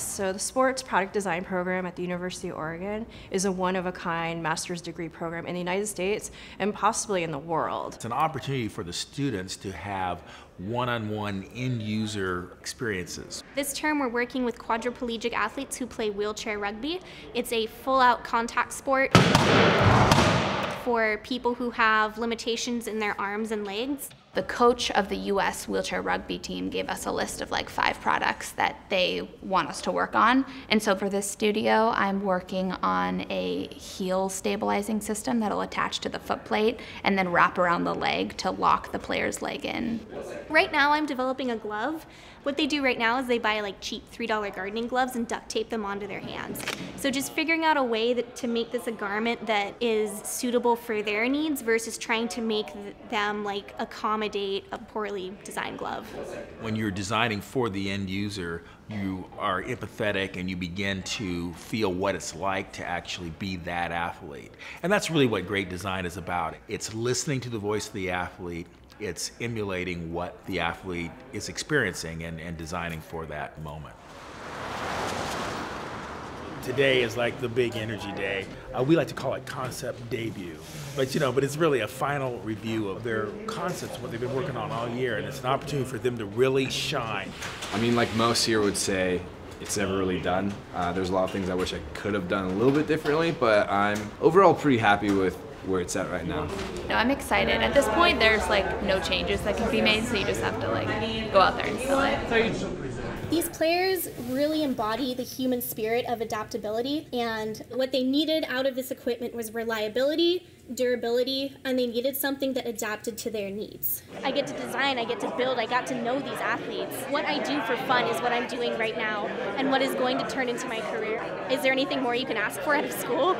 So, the Sports Product Design program at the University of Oregon is a one of a kind master's degree program in the United States and possibly in the world. It's an opportunity for the students to have one on one end user experiences. This term, we're working with quadriplegic athletes who play wheelchair rugby. It's a full out contact sport for people who have limitations in their arms and legs. The coach of the US wheelchair rugby team gave us a list of like five products that they want us to work on. And so for this studio, I'm working on a heel stabilizing system that'll attach to the foot plate and then wrap around the leg to lock the player's leg in. Right now, I'm developing a glove. What they do right now is they buy like cheap $3 gardening gloves and duct tape them onto their hands. So just figuring out a way that, to make this a garment that is suitable for their needs versus trying to make them like accommodate a poorly designed glove. When you're designing for the end user, you are empathetic and you begin to feel what it's like to actually be that athlete. And that's really what great design is about. It's listening to the voice of the athlete it's emulating what the athlete is experiencing and, and designing for that moment. Today is like the big energy day. Uh, we like to call it concept debut. But you know, but it's really a final review of their concepts, what they've been working on all year, and it's an opportunity for them to really shine. I mean, like most here would say, it's never really done. Uh, there's a lot of things I wish I could have done a little bit differently, but I'm overall pretty happy with where it's at right now. No, I'm excited. At this point, there's like no changes that can be made, so you just have to like go out there and sell it. These players really embody the human spirit of adaptability, and what they needed out of this equipment was reliability, durability, and they needed something that adapted to their needs. I get to design, I get to build, I got to know these athletes. What I do for fun is what I'm doing right now, and what is going to turn into my career. Is there anything more you can ask for out of school?